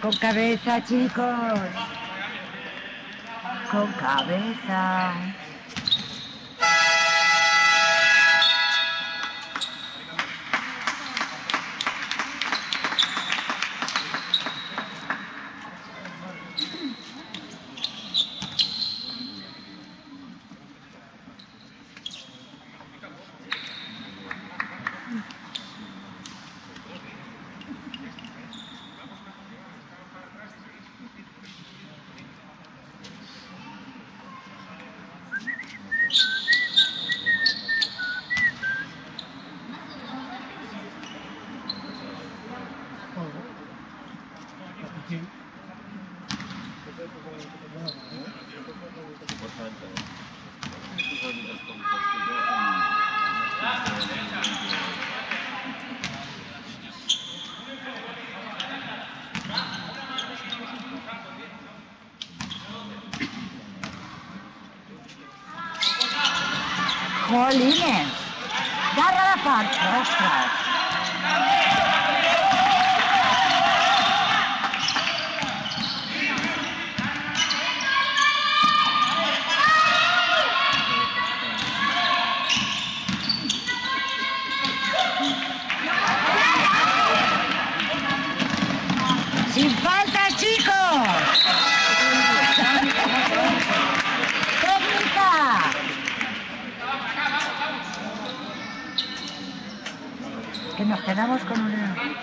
Con cabeza, chicos. Con cabeza. Rolinhas. Né? Né, a rostra. Quedamos con una...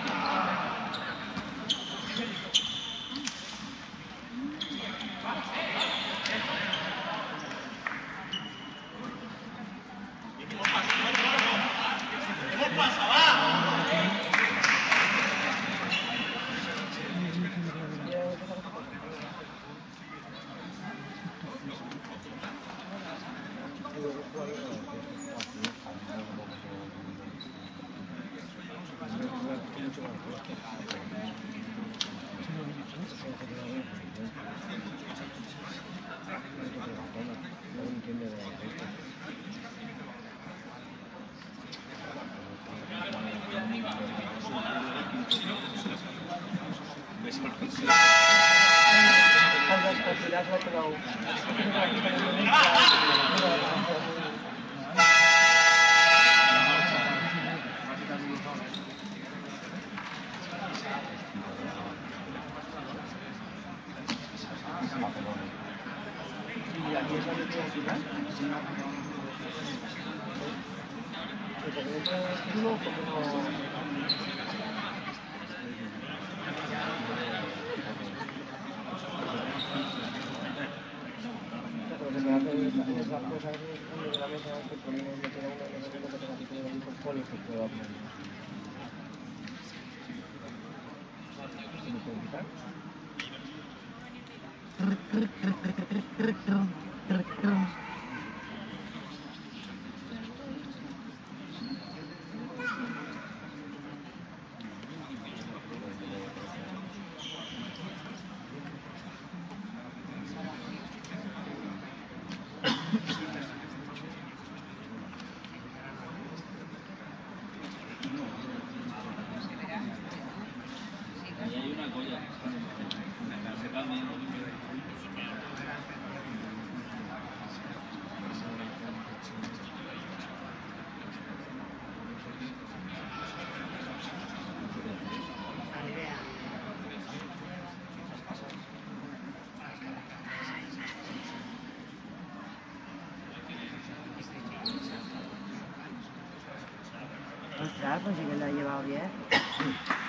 Gracias. Thank you. Ostrat, muss ich gleich hier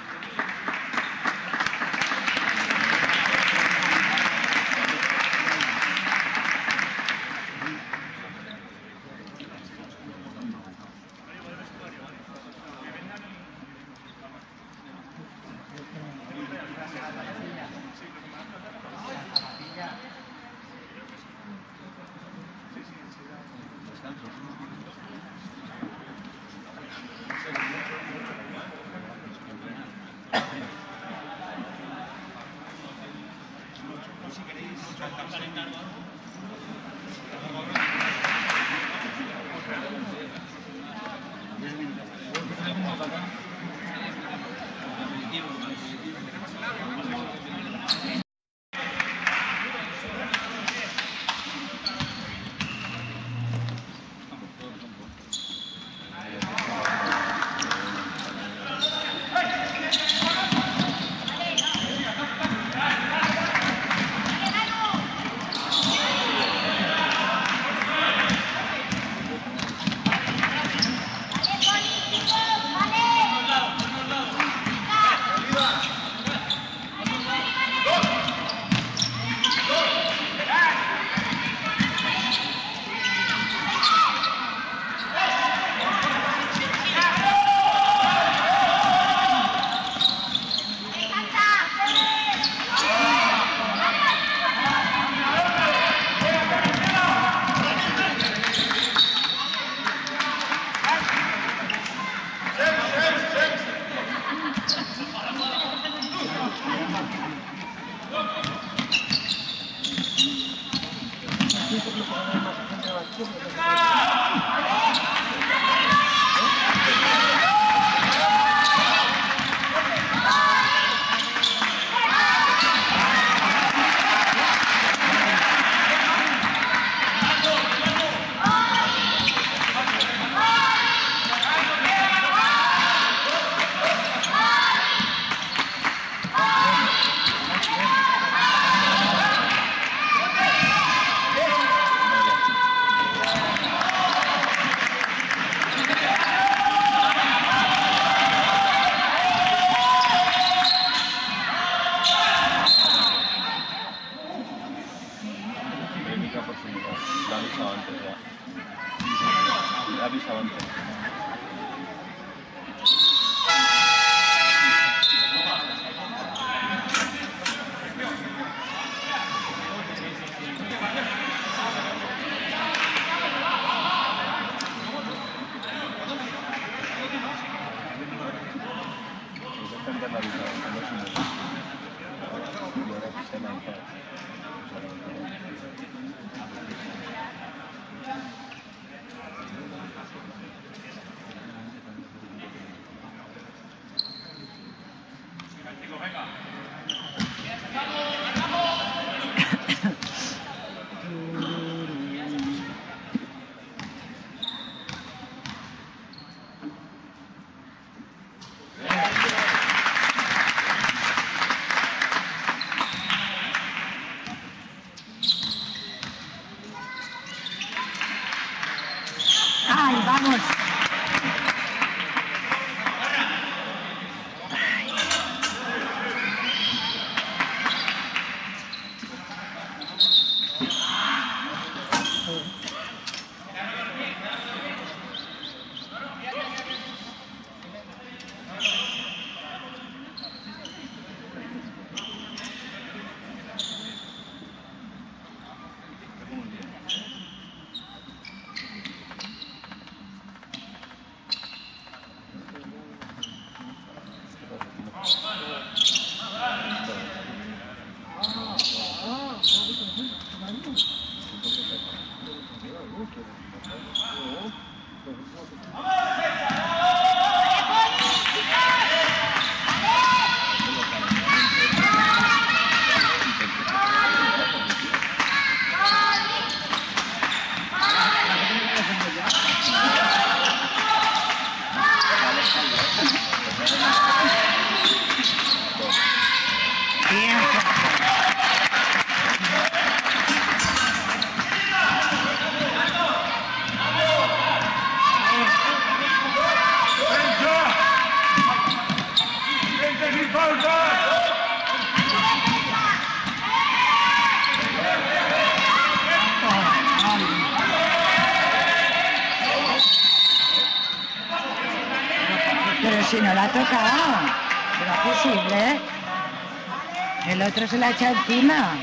otro se la echa encima.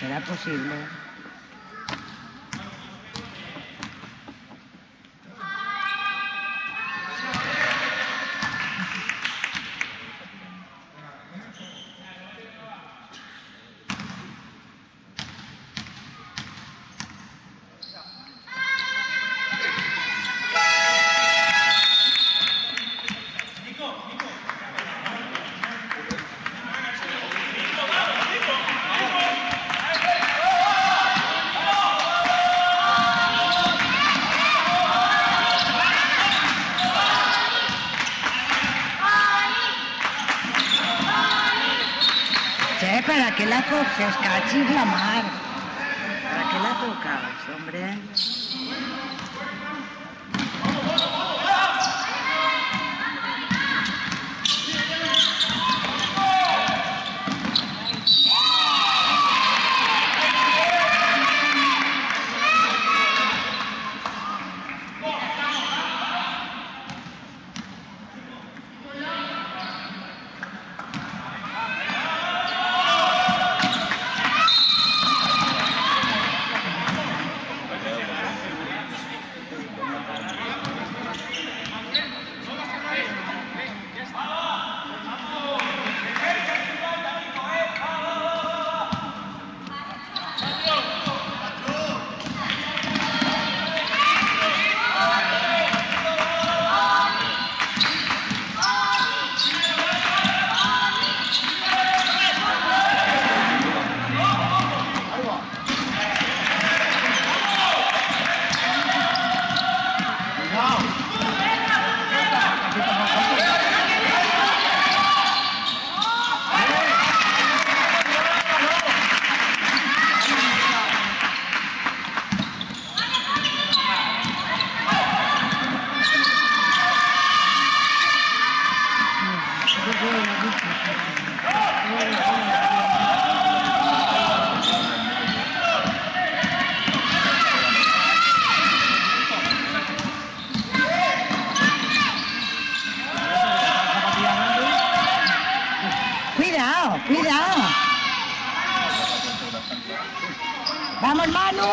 ¿Será posible? Laman Manu!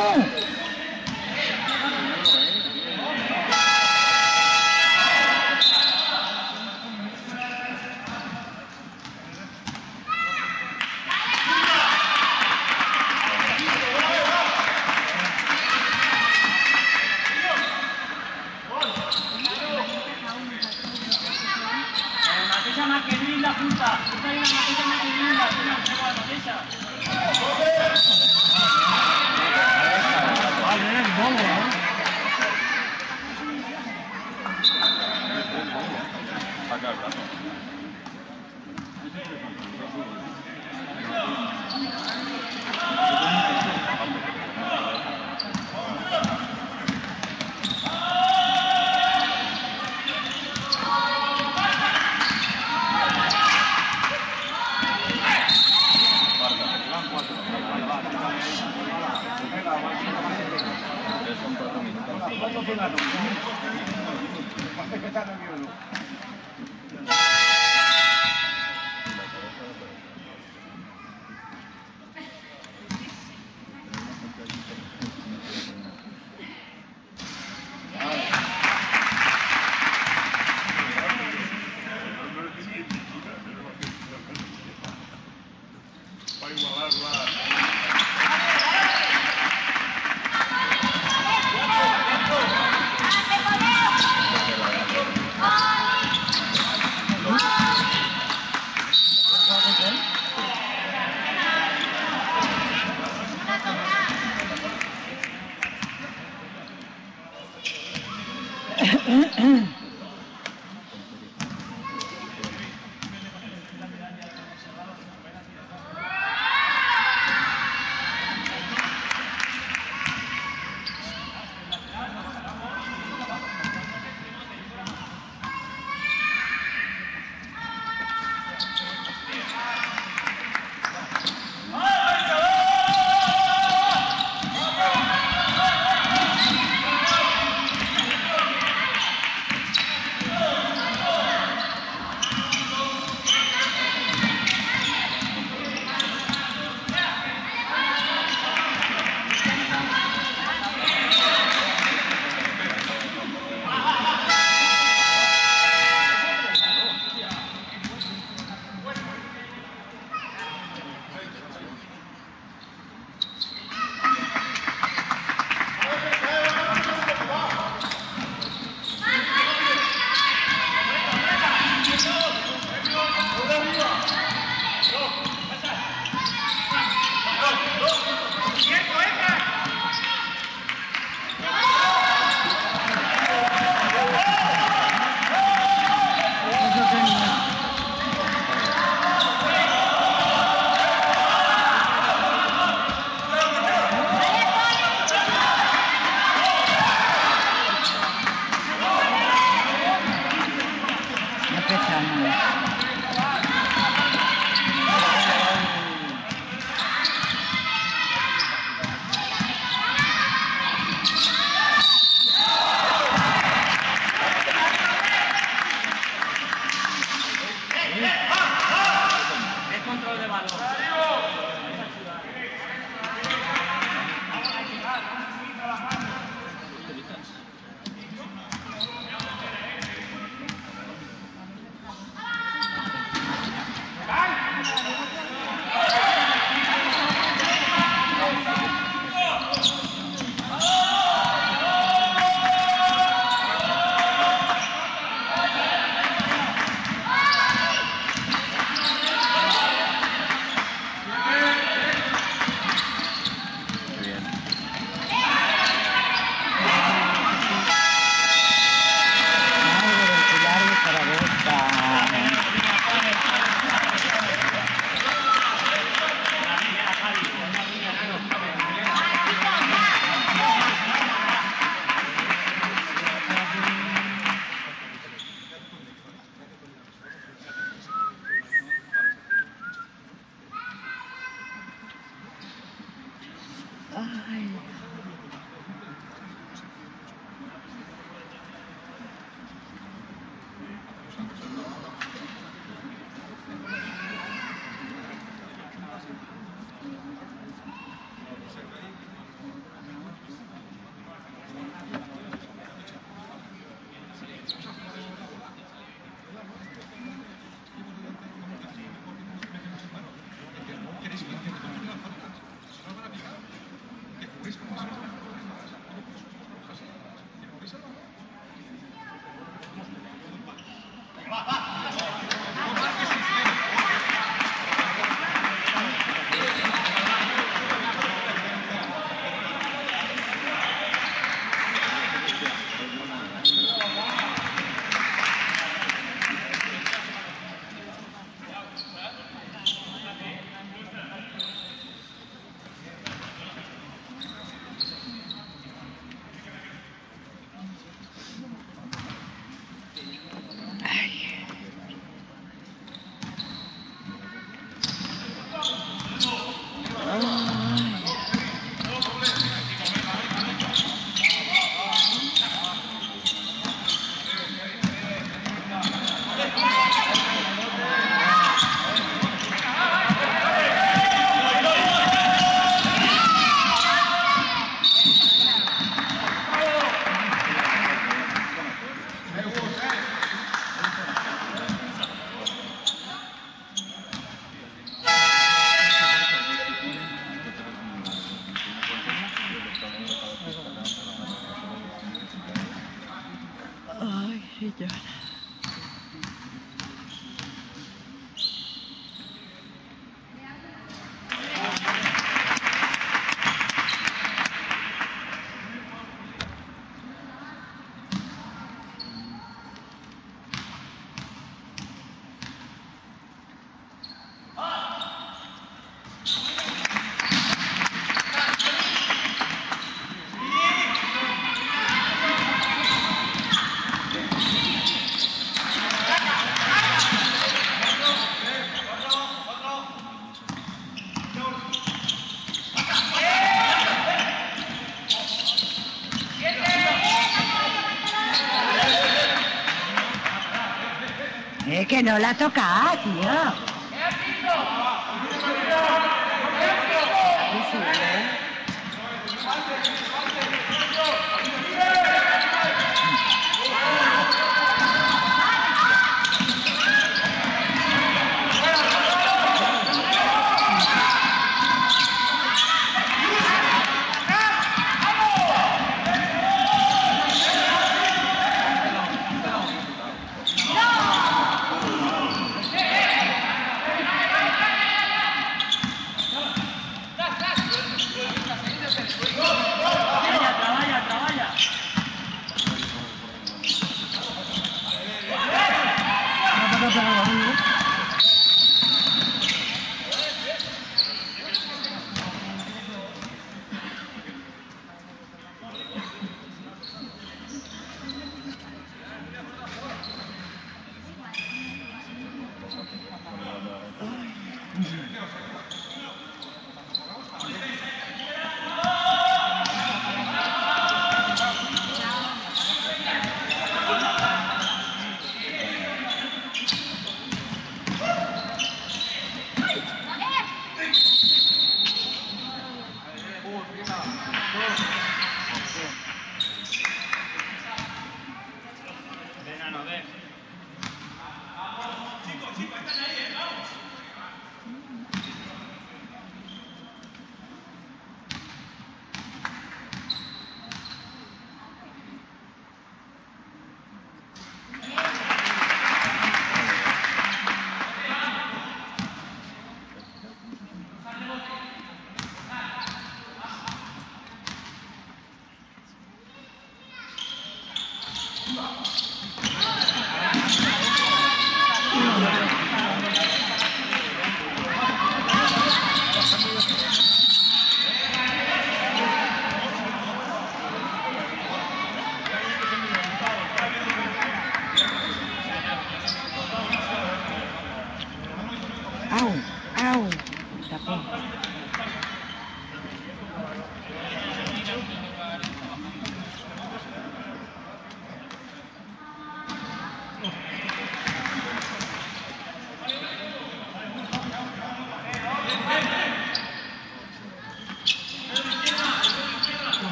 No la toca, tío.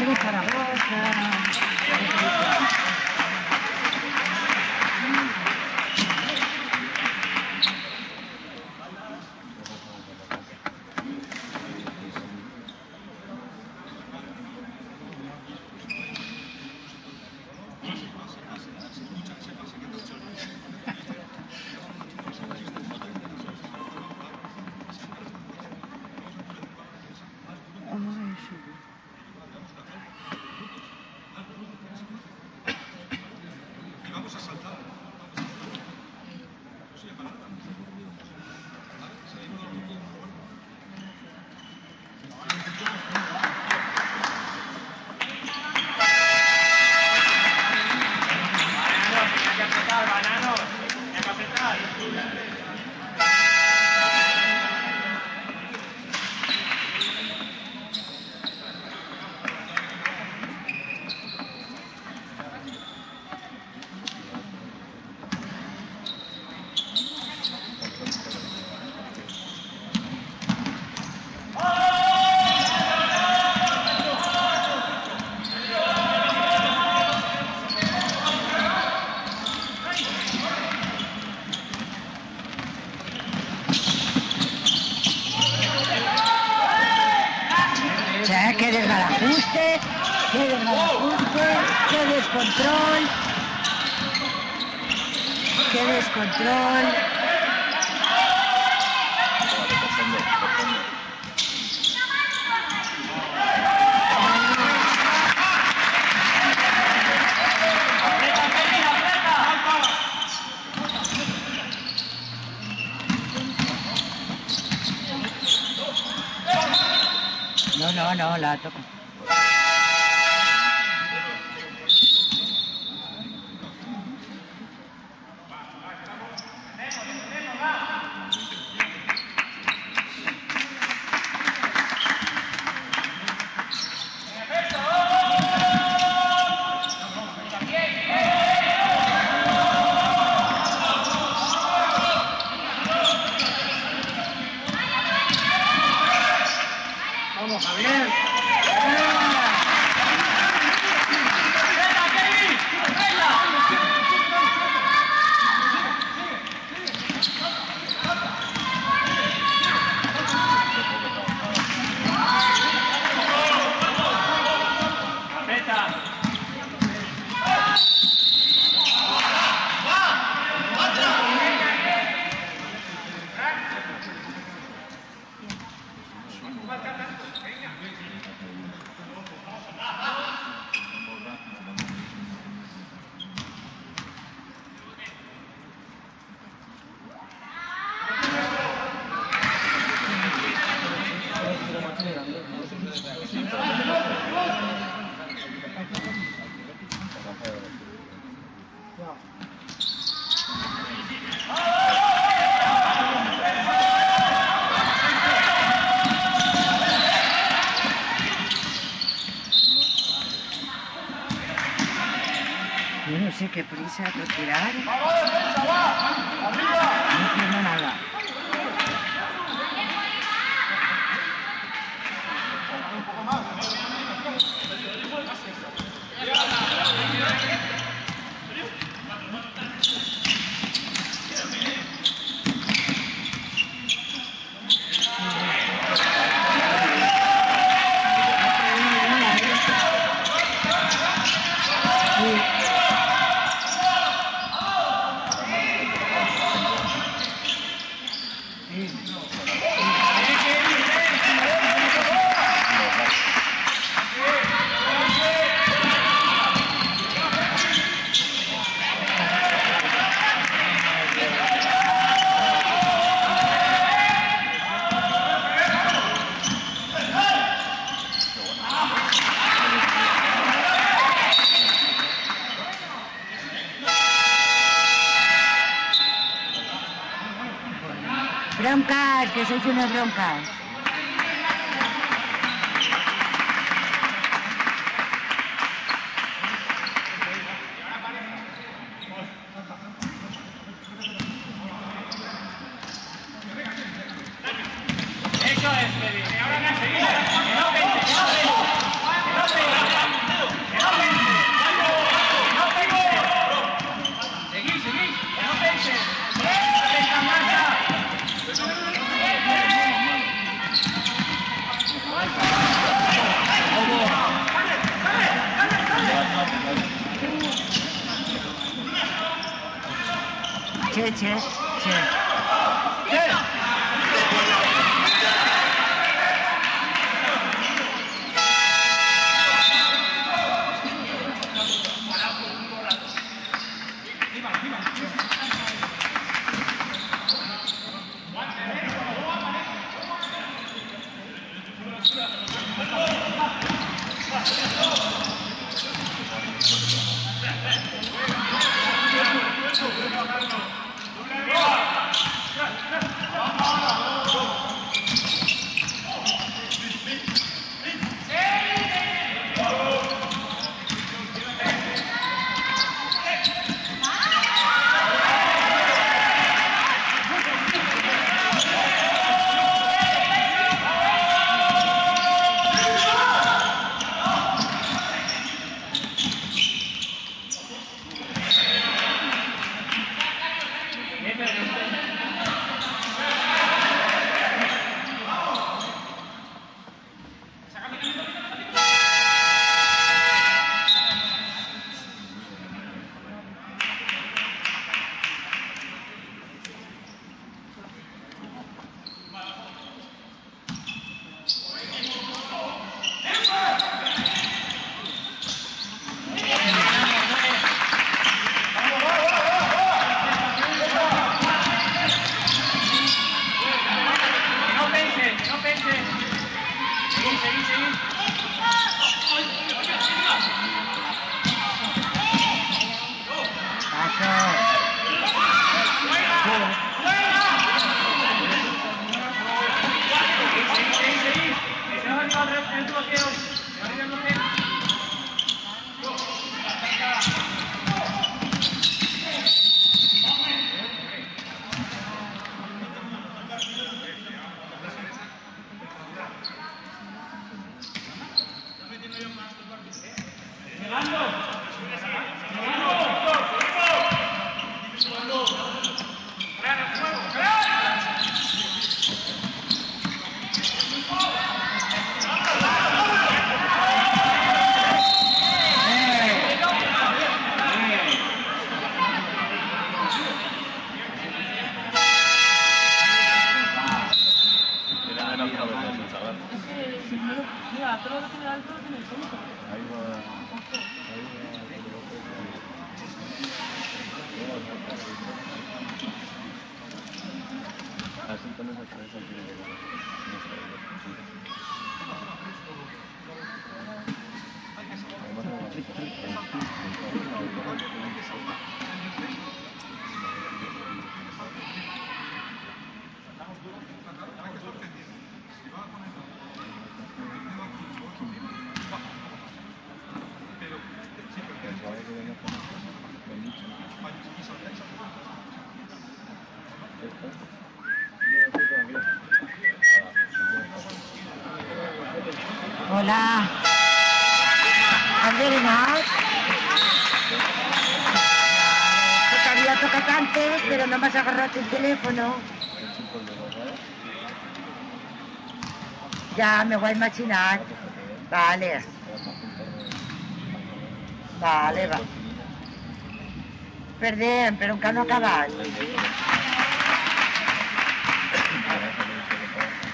Del Pilar de qué descontrol, qué descontrol. No, no, no, la toco. Qué prisa tirar. No entiendo nada. Que sois Mira, todo lo tiene alto, lo tiene el el teléfono. Ya, me voy a imaginar. Vale. Vale, va. Perdem, pero encara no ha.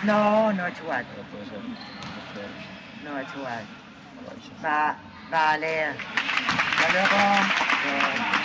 No, no ha jugat. No ha jugat. Va, vale. Hasta luego.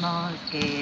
Vamos, que.